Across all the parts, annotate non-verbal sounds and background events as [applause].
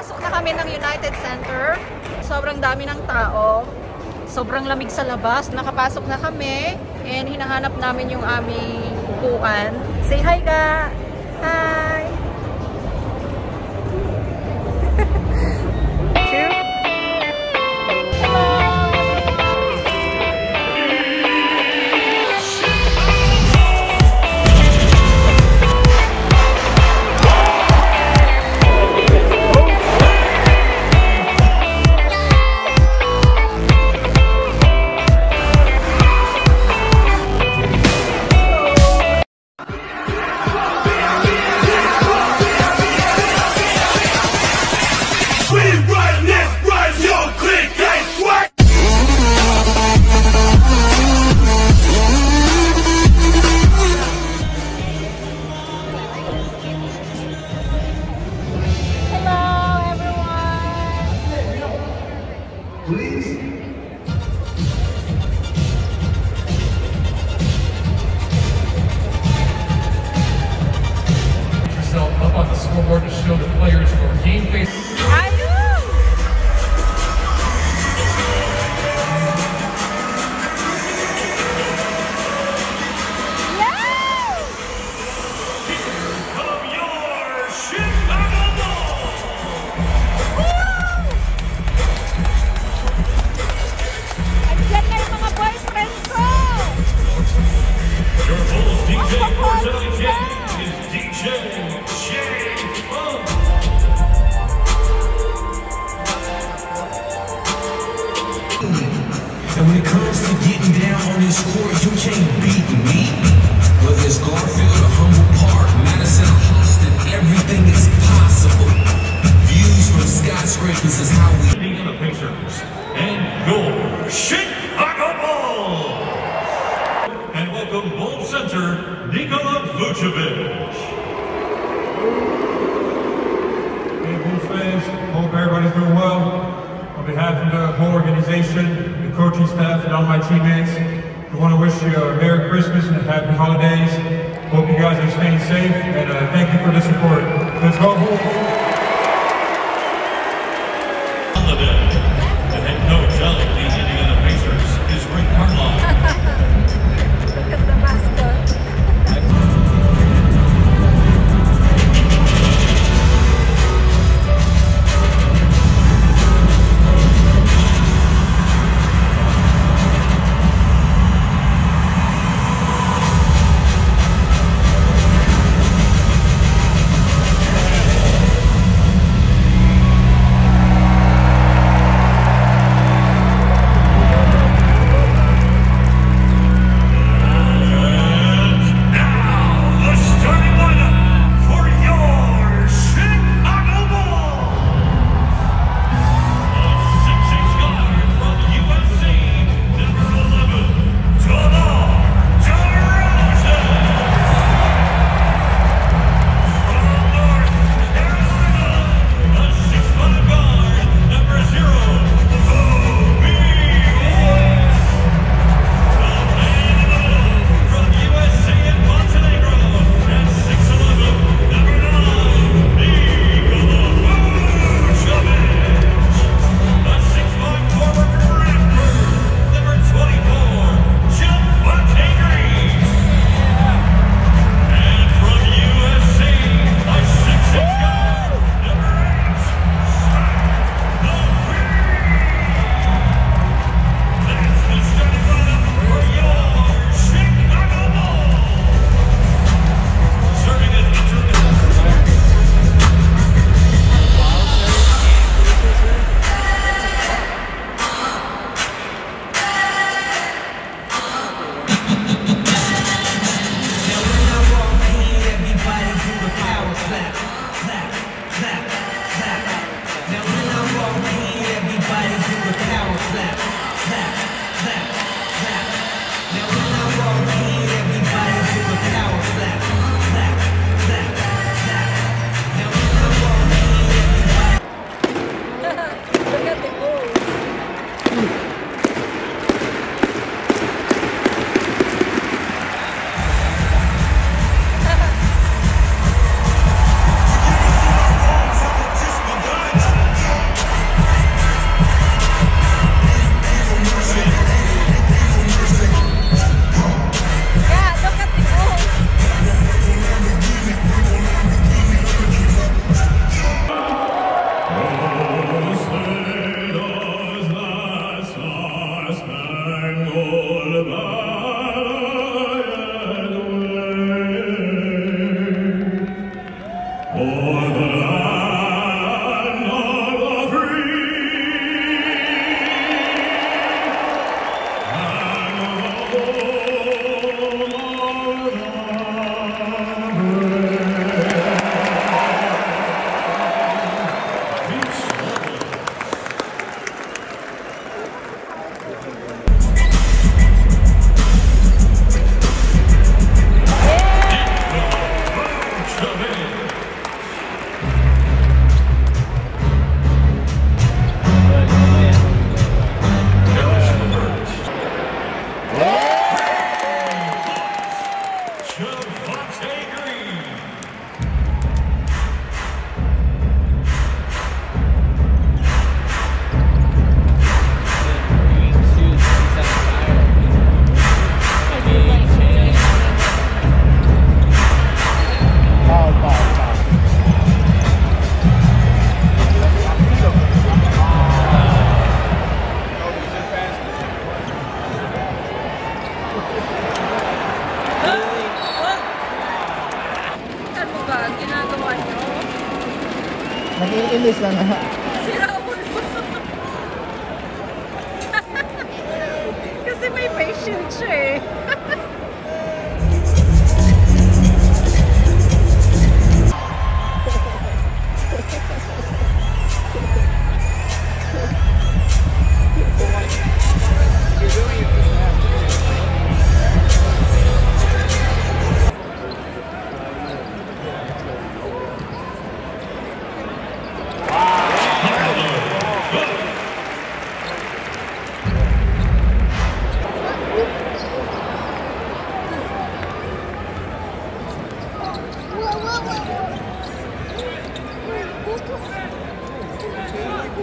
Papasok na kami ng United Center. Sobrang dami ng tao. Sobrang lamig sa labas. Nakapasok na kami. And hinahanap namin yung aming upuan. Say hi, ga! Hi! Please. Center, Nikola Vucevic. Hey, Bulls fans, hope everybody's doing well. On behalf of the whole organization, the coaching staff, and all my teammates, we want to wish you a Merry Christmas and Happy Holidays. Hope you guys are staying safe, and uh, thank you for the support. Let's go, Bulls!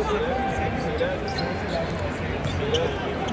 Thank you.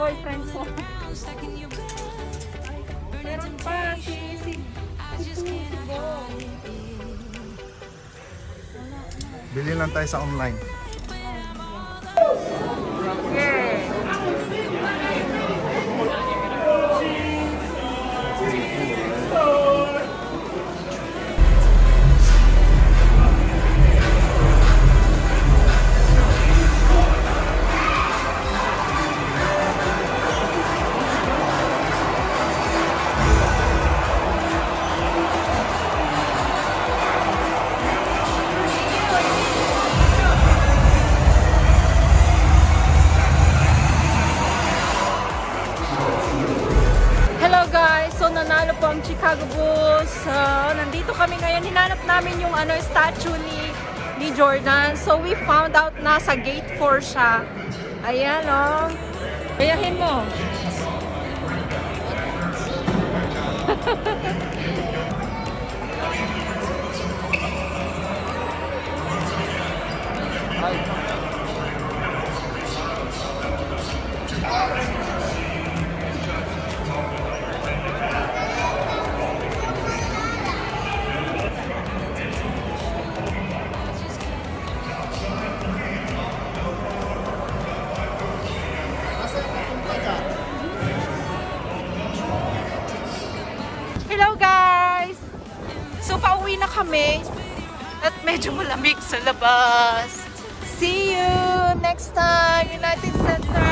Boyfriend ko. Meron pa si si. Bili lang tayo sa online. So we found out na sa gate 4 siya. Ayan o. Oh. Kayahin mo. [laughs] Hello guys! So pauwi na kami at medyo malamig sa labas. See you next time, United Center!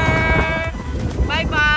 Bye-bye!